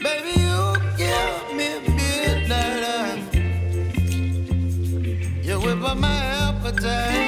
Baby, you give me. You whip up my appetite.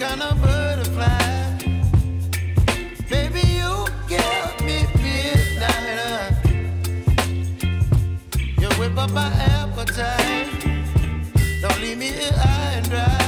kind of butterfly. Baby, you get me midnight. You whip up my appetite. Don't leave me here high and dry.